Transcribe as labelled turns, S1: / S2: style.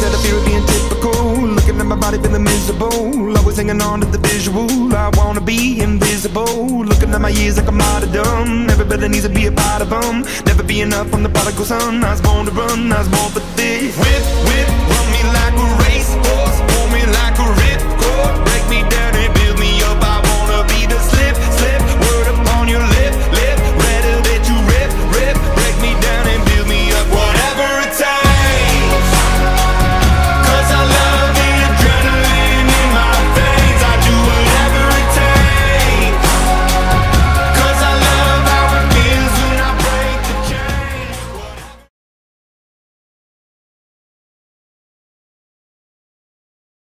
S1: instead of fear of being typical. Looking at my body feeling miserable. Always hanging on to the visual. I wanna be invisible. Looking at my years like I'm out of dumb. Everybody needs to be a part of them. Never be enough. I'm the prodigal son. I was born to run. I was born for this.